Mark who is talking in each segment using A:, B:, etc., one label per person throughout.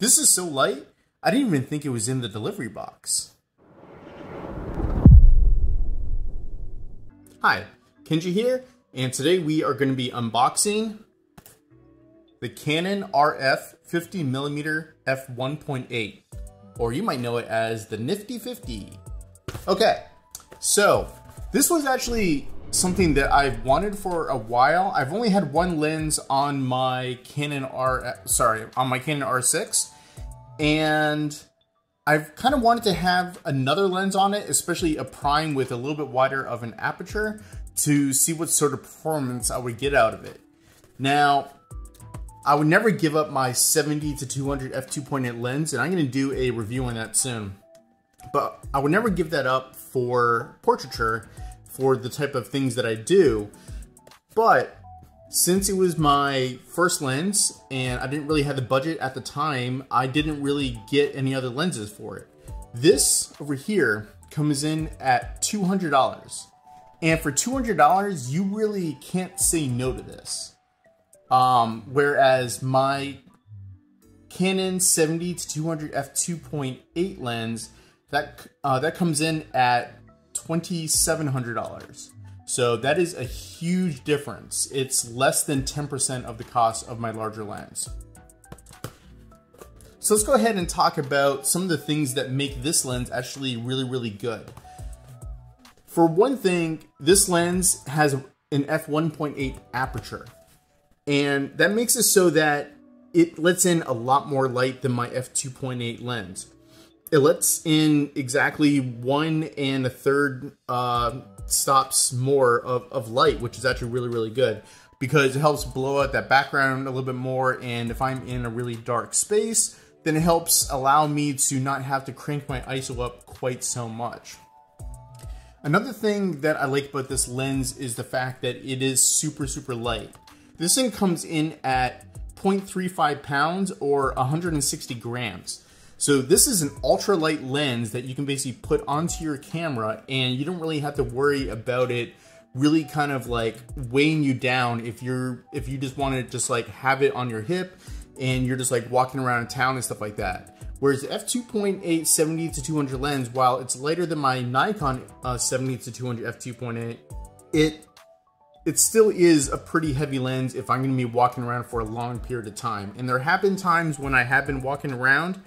A: This is so light, I didn't even think it was in the delivery box. Hi, Kenji here, and today we are going to be unboxing the Canon RF 50mm f1.8, or you might know it as the Nifty 50. Okay, so this was actually something that I've wanted for a while. I've only had one lens on my Canon R, sorry, on my Canon R6, and I've kind of wanted to have another lens on it, especially a prime with a little bit wider of an aperture to see what sort of performance I would get out of it. Now, I would never give up my 70 to 200 f2.8 lens, and I'm going to do a review on that soon. But I would never give that up for portraiture for the type of things that I do. But since it was my first lens and I didn't really have the budget at the time, I didn't really get any other lenses for it. This over here comes in at $200. And for $200, you really can't say no to this. Um, whereas my Canon 70 to 200 f2.8 lens, that, uh, that comes in at $2,700. So that is a huge difference. It's less than 10% of the cost of my larger lens. So let's go ahead and talk about some of the things that make this lens actually really, really good. For one thing, this lens has an f1.8 aperture. And that makes it so that it lets in a lot more light than my f2.8 lens it lets in exactly one and a third uh, stops more of, of light, which is actually really, really good because it helps blow out that background a little bit more. And if I'm in a really dark space, then it helps allow me to not have to crank my ISO up quite so much. Another thing that I like about this lens is the fact that it is super, super light. This thing comes in at 0.35 pounds or 160 grams. So this is an ultralight lens that you can basically put onto your camera and you don't really have to worry about it really kind of like weighing you down if you're if you just want to just like have it on your hip and you're just like walking around in town and stuff like that. Whereas the f2.8 70 to 200 lens, while it's lighter than my Nikon uh, 70 to 200 f2.8, it it still is a pretty heavy lens if I'm going to be walking around for a long period of time. And there have been times when I have been walking around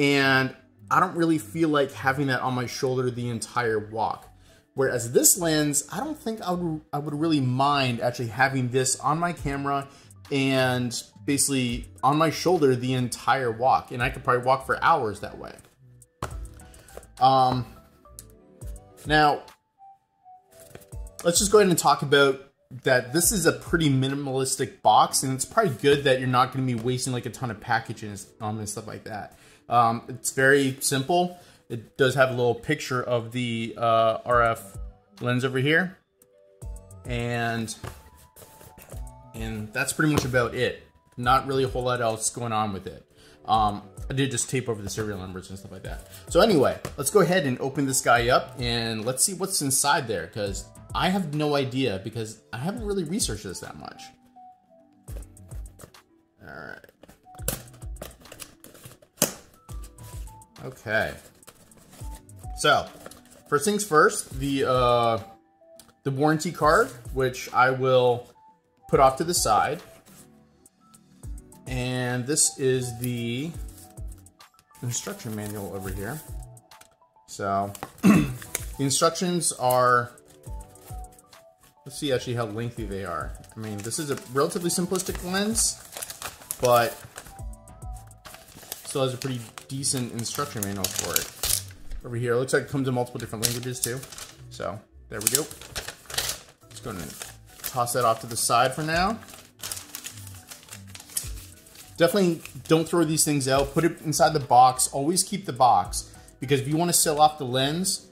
A: and I don't really feel like having that on my shoulder the entire walk. Whereas this lens, I don't think I would, I would really mind actually having this on my camera and basically on my shoulder the entire walk. And I could probably walk for hours that way. Um, now, let's just go ahead and talk about that this is a pretty minimalistic box and it's probably good that you're not going to be wasting like a ton of packages um, and stuff like that. Um, it's very simple. It does have a little picture of the uh, RF lens over here. And, and that's pretty much about it. Not really a whole lot else going on with it. Um, I did just tape over the serial numbers and stuff like that. So anyway, let's go ahead and open this guy up and let's see what's inside there because I have no idea because I haven't really researched this that much. All right. Okay. So, first things first, the uh, the warranty card, which I will put off to the side. And this is the instruction manual over here. So, the instructions are, let's see actually how lengthy they are. I mean, this is a relatively simplistic lens, but still has a pretty decent instruction manual for it. Over here, it looks like it comes in multiple different languages too. So there we go. Just going to toss that off to the side for now. Definitely don't throw these things out. Put it inside the box. Always keep the box because if you want to sell off the lens,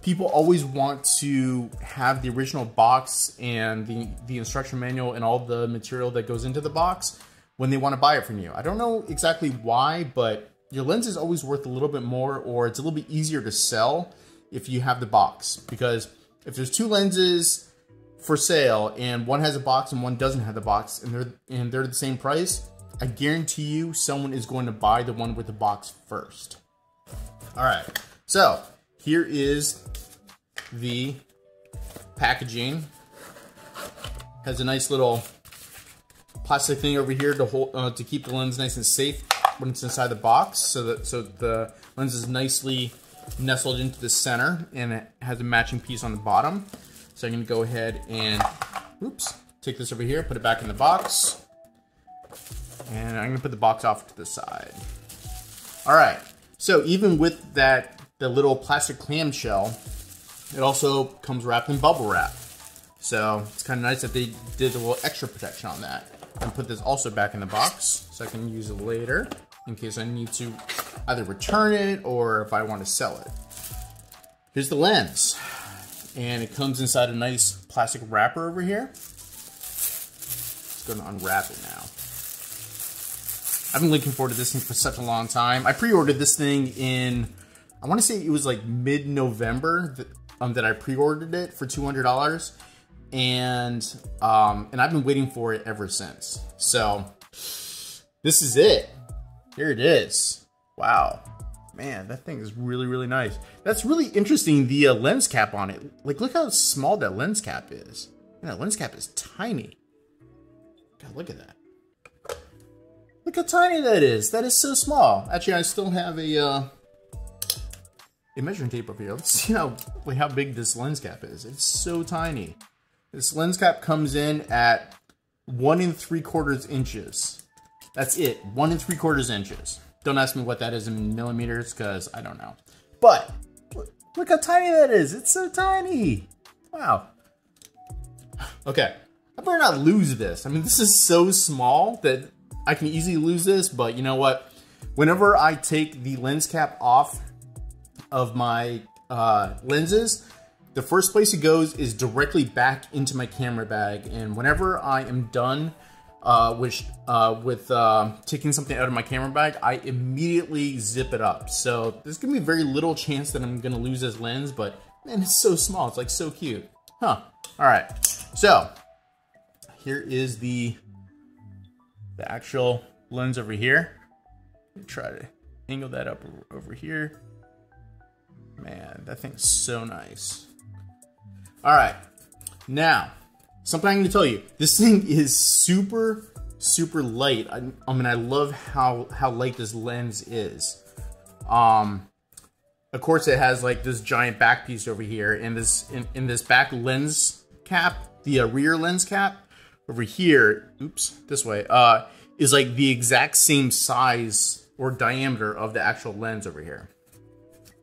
A: people always want to have the original box and the, the instruction manual and all the material that goes into the box when they want to buy it from you. I don't know exactly why, but your lens is always worth a little bit more or it's a little bit easier to sell if you have the box. Because if there's two lenses for sale and one has a box and one doesn't have the box and they're and they're the same price, I guarantee you someone is going to buy the one with the box first. All right, so here is the packaging. Has a nice little plastic thing over here to hold uh, to keep the lens nice and safe when it's inside the box, so that so the lens is nicely nestled into the center, and it has a matching piece on the bottom. So I'm gonna go ahead and, oops, take this over here, put it back in the box. And I'm gonna put the box off to the side. All right, so even with that, the little plastic clamshell, it also comes wrapped in bubble wrap. So it's kind of nice that they did a little extra protection on that. And put this also back in the box so I can use it later in case I need to either return it or if I want to sell it. Here's the lens. And it comes inside a nice plastic wrapper over here. It's going to unwrap it now. I've been looking forward to this thing for such a long time. I pre-ordered this thing in, I want to say it was like mid-November that, um, that I pre-ordered it for $200. And, um, and I've been waiting for it ever since. So this is it. Here it is. Wow. Man, that thing is really, really nice. That's really interesting, the uh, lens cap on it. Like, look how small that lens cap is. And that lens cap is tiny. God, look at that. Look how tiny that is. That is so small. Actually, I still have a, uh, a measuring tape up here. Let's see how, like, how big this lens cap is. It's so tiny. This lens cap comes in at one and three quarters inches. That's it, one and three quarters inches. Don't ask me what that is in millimeters because I don't know. But look how tiny that is. It's so tiny. Wow. Okay, I better not lose this. I mean, this is so small that I can easily lose this, but you know what? Whenever I take the lens cap off of my uh, lenses, the first place it goes is directly back into my camera bag. And whenever I am done uh, with, uh, with uh, taking something out of my camera bag, I immediately zip it up. So there's gonna be very little chance that I'm gonna lose this lens, but man, it's so small. It's like so cute. Huh, all right. So here is the the actual lens over here. Try to angle that up over here. Man, that thing's so nice. All right, now, something I'm gonna tell you. This thing is super, super light. I, I mean, I love how, how light this lens is. Um, of course, it has like this giant back piece over here, and this in, in this back lens cap, the uh, rear lens cap, over here, oops, this way, uh, is like the exact same size or diameter of the actual lens over here.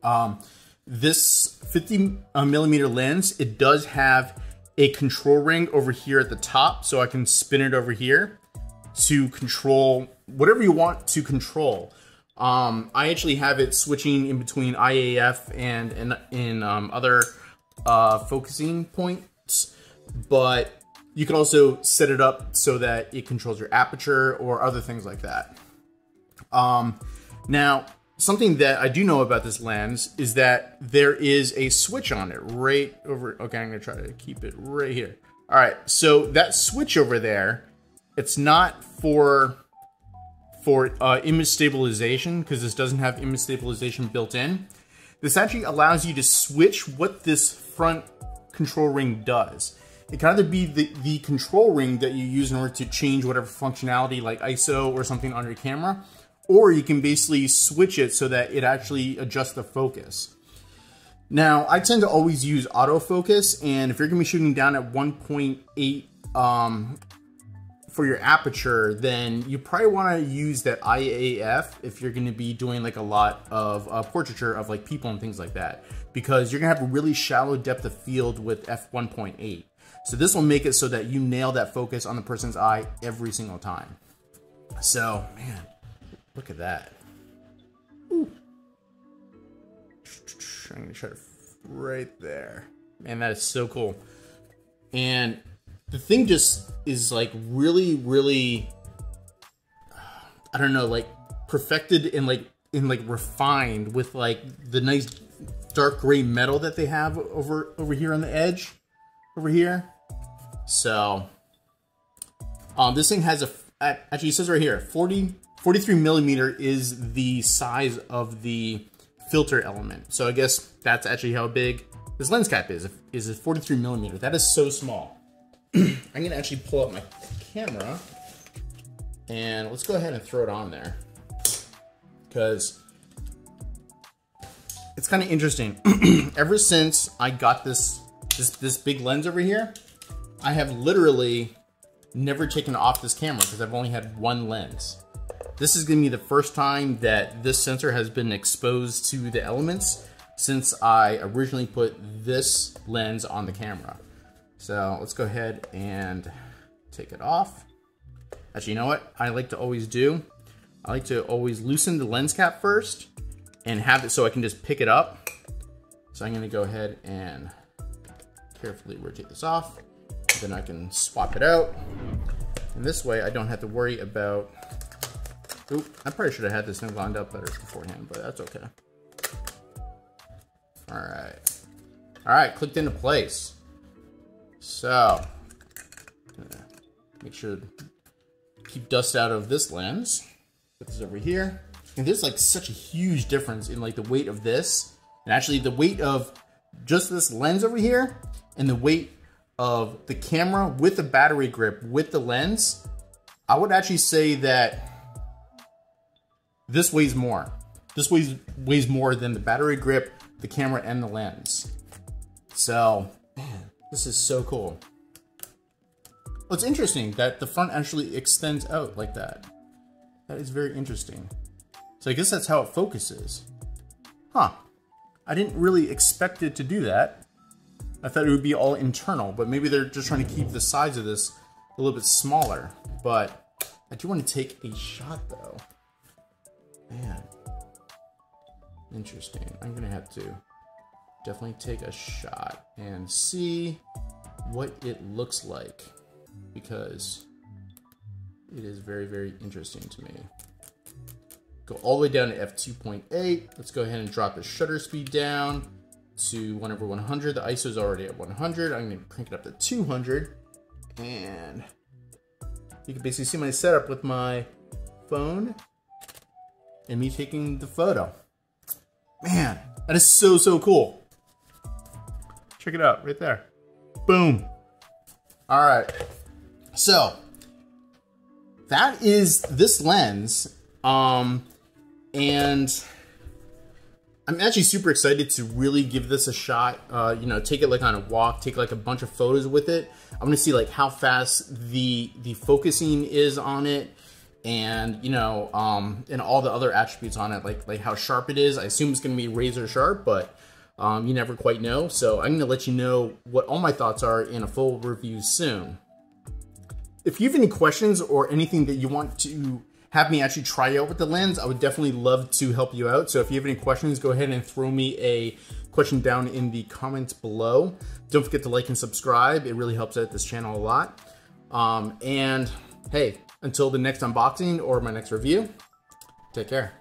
A: Um, this 50 uh, millimeter lens, it does have a control ring over here at the top, so I can spin it over here to control whatever you want to control. Um, I actually have it switching in between Eye AF and in, in um, other uh, focusing points, but you can also set it up so that it controls your aperture or other things like that. Um, now, something that I do know about this lens is that there is a switch on it right over. Okay, I'm gonna try to keep it right here. All right, so that switch over there, it's not for for uh, image stabilization because this doesn't have image stabilization built in. This actually allows you to switch what this front control ring does. It can either be the, the control ring that you use in order to change whatever functionality like ISO or something on your camera, or you can basically switch it so that it actually adjusts the focus. Now, I tend to always use autofocus, and if you're gonna be shooting down at 1.8 um, for your aperture, then you probably wanna use that Eye AF if you're gonna be doing like a lot of uh, portraiture of like people and things like that, because you're gonna have a really shallow depth of field with f1.8. So this will make it so that you nail that focus on the person's eye every single time. So, man, look at that. Ooh. I'm gonna try to right there. Man, that is so cool. And the thing just is like really, really, I don't know, like perfected and like and like refined with like the nice dark gray metal that they have over over here on the edge over here so, um, this thing has a actually, says right here, 40, 43 millimeter is the size of the filter element. So I guess that's actually how big this lens cap is, is a 43 millimeter. That is so small. I'm gonna actually pull up my camera and let's go ahead and throw it on there because it's kind of interesting. Ever since I got this, this, this big lens over here, I have literally never taken off this camera because I've only had one lens. This is gonna be the first time that this sensor has been exposed to the elements since I originally put this lens on the camera. So let's go ahead and take it off. Actually, you know what I like to always do? I like to always loosen the lens cap first and have it so I can just pick it up. So I'm gonna go ahead and carefully rotate this off. Then I can swap it out. And this way I don't have to worry about, oop, I probably should have had this thing lined up better beforehand, but that's okay. All right. All right, clicked into place. So, make sure to keep dust out of this lens. Put this over here. And there's like such a huge difference in like the weight of this and actually the weight of just this lens over here and the weight of the camera with the battery grip with the lens. I would actually say that this weighs more. This weighs weighs more than the battery grip, the camera, and the lens. So, man, this is so cool. Well, it's interesting that the front actually extends out like that. That is very interesting. So I guess that's how it focuses. Huh. I didn't really expect it to do that. I thought it would be all internal, but maybe they're just trying to keep the size of this a little bit smaller. But I do want to take a shot though. Man. Interesting. I'm to have to definitely take a shot and see what it looks like because it is very, very interesting to me. Go all the way down to f2.8. Let's go ahead and drop the shutter speed down to 1 over 100. The ISO is already at 100. I'm going to crank it up to 200. And you can basically see my setup with my phone and me taking the photo. Man, that is so, so cool. Check it out right there. Boom. All right. So that is this lens. Um, and I'm actually super excited to really give this a shot. Uh, you know, take it like on a walk, take like a bunch of photos with it. I'm gonna see like how fast the the focusing is on it, and you know, um, and all the other attributes on it, like like how sharp it is. I assume it's gonna be razor sharp, but um, you never quite know. So I'm gonna let you know what all my thoughts are in a full review soon. If you have any questions or anything that you want to have me actually try out with the lens, I would definitely love to help you out. So if you have any questions, go ahead and throw me a question down in the comments below. Don't forget to like and subscribe. It really helps out this channel a lot. Um, and hey, until the next unboxing or my next review, take care.